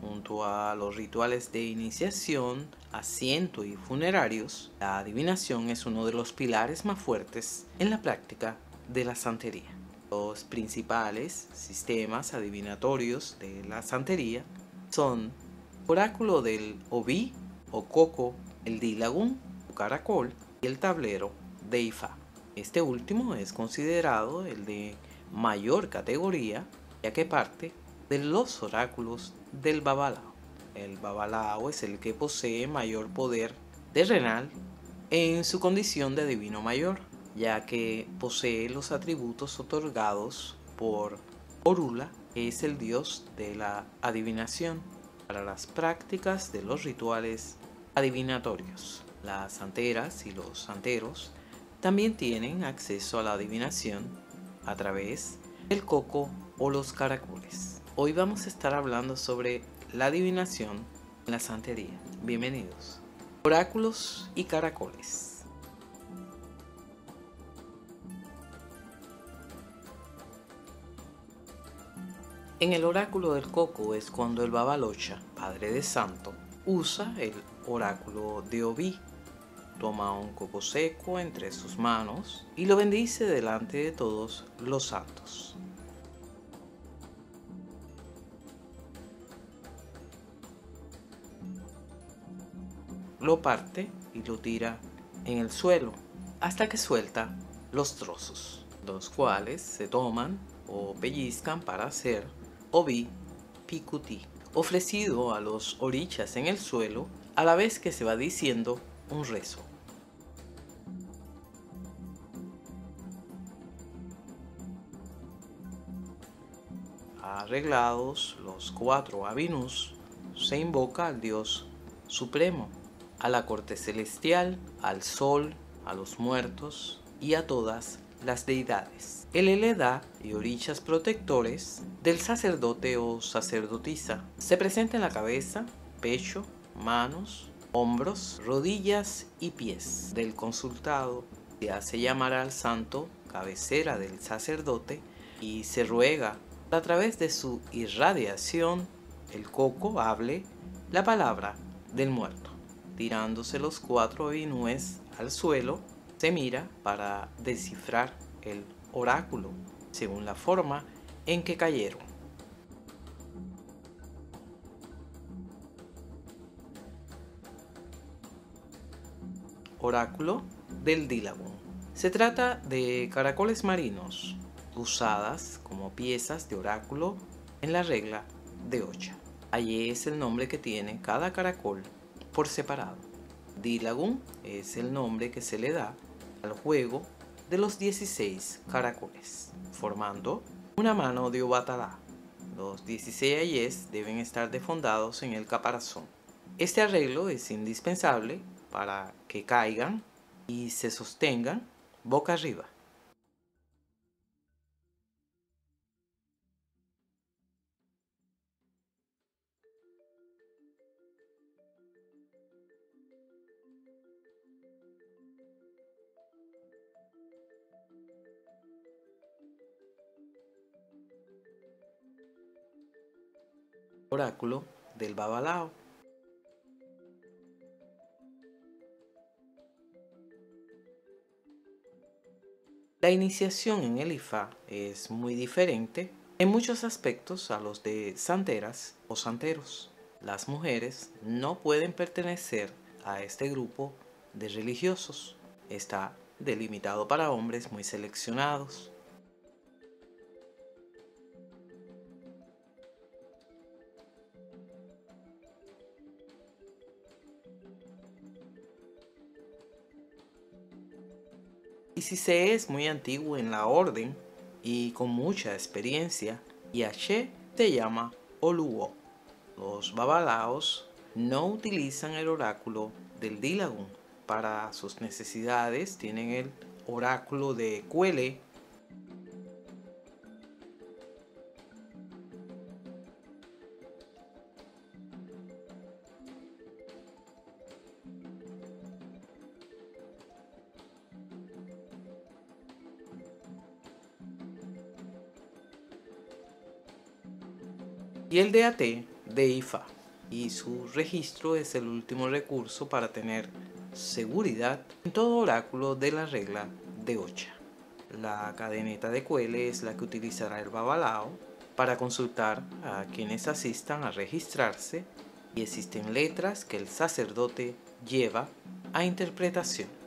junto a los rituales de iniciación, asiento y funerarios, la adivinación es uno de los pilares más fuertes en la práctica de la santería. Los principales sistemas adivinatorios de la santería son oráculo del oví o coco, el dílagún o caracol y el tablero de Ifá. Este último es considerado el de mayor categoría ya que parte de los oráculos del Babalao. El Babalao es el que posee mayor poder terrenal en su condición de divino mayor, ya que posee los atributos otorgados por Orula, que es el dios de la adivinación, para las prácticas de los rituales adivinatorios. Las santeras y los santeros también tienen acceso a la adivinación a través del coco o los caracoles. Hoy vamos a estar hablando sobre la adivinación en la santería. Bienvenidos. Oráculos y caracoles. En el oráculo del coco es cuando el Babalocha, padre de santo, usa el oráculo de Obi. Toma un coco seco entre sus manos y lo bendice delante de todos los santos. Lo parte y lo tira en el suelo hasta que suelta los trozos, los cuales se toman o pellizcan para hacer obi picuti, ofrecido a los orichas en el suelo a la vez que se va diciendo un rezo. Arreglados los cuatro avinus, se invoca al Dios Supremo a la corte celestial, al sol, a los muertos y a todas las deidades. Él le da y orichas protectores del sacerdote o sacerdotisa. Se presenta en la cabeza, pecho, manos, hombros, rodillas y pies del consultado. Se hace llamar al santo cabecera del sacerdote y se ruega a través de su irradiación el coco hable la palabra del muerto tirándose los cuatro inúes al suelo, se mira para descifrar el oráculo según la forma en que cayeron. Oráculo del Dílago. Se trata de caracoles marinos usadas como piezas de oráculo en la regla de Ocha. Allí es el nombre que tiene cada caracol por separado. Dilagun es el nombre que se le da al juego de los 16 caracoles, formando una mano de Obatalá. Los 16 ayes deben estar defondados en el caparazón. Este arreglo es indispensable para que caigan y se sostengan boca arriba. Oráculo del Babalao. La iniciación en el IFA es muy diferente en muchos aspectos a los de santeras o santeros. Las mujeres no pueden pertenecer a este grupo de religiosos. Está delimitado para hombres muy seleccionados. Y si se es muy antiguo en la orden y con mucha experiencia, Yache te llama Oluo. Los babalaos no utilizan el oráculo del Dilagun. Para sus necesidades tienen el oráculo de Cuele. Y el DAT de Ifa y su registro es el último recurso para tener seguridad en todo oráculo de la regla de Ocha. La cadeneta de cuele es la que utilizará el babalao para consultar a quienes asistan a registrarse y existen letras que el sacerdote lleva a interpretación.